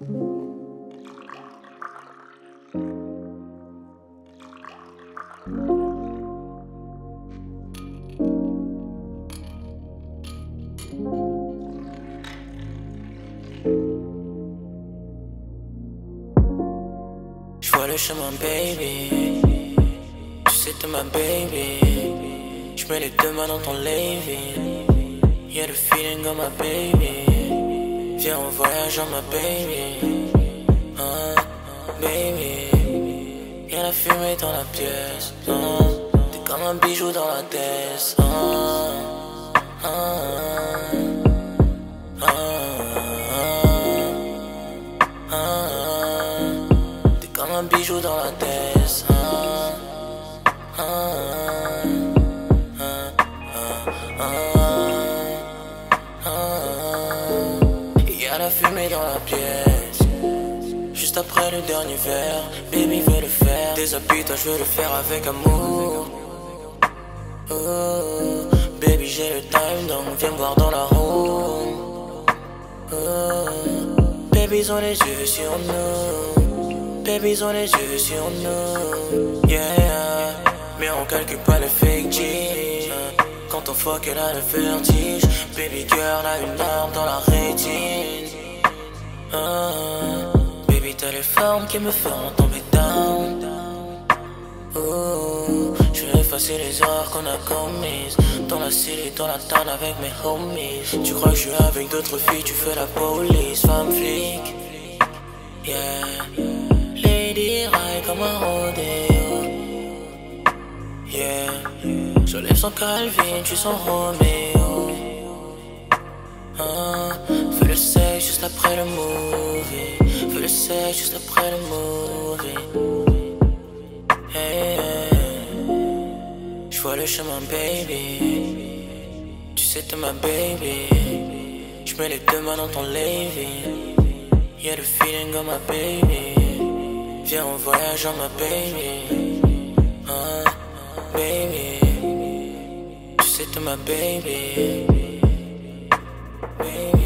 J'vois le chemin, baby. Tu sais, t'es ma baby. J'mets les deux mains dans ton lady. Y'a le feeling on my baby. Viens, on voyage ma baby. Hein, baby. Y'a la fumée dans la pièce. T'es comme un bijou dans la tête. Hein, hein, hein. T'es comme un bijou dans la tête. La fumée dans la pièce. Juste après le dernier verre, baby veut le faire. Déshabille-toi, je veux le faire avec amour. Oh, baby, j'ai le time, donc viens me voir dans la room. Oh, baby, ils ont les yeux sur nous. Baby, ils ont les yeux sur nous. Yeah, mais on calcule pas le fake G. Quand on fuck, elle a le vertige. Baby girl a une arme dans la rétine. Qui me feront tomber down. Oh, je vais effacer les erreurs qu'on a commises. Dans la cité, dans la town avec mes homies. Tu crois que je suis avec d'autres filles, tu fais la police, femme flic. Yeah, lady ride comme un rodéo. Yeah, je lève son Calvin, tu son Roméo. Ah, fais le sexe juste après le movie. Le sexe juste après le movie. Hey, hey. Je vois le chemin, baby. Tu sais, t'es ma baby. Je mets les deux mains dans ton levy. Y'a le feeling on my baby. Viens, on voyage en ma baby. Ah, baby. Tu sais, t'es ma baby. Baby.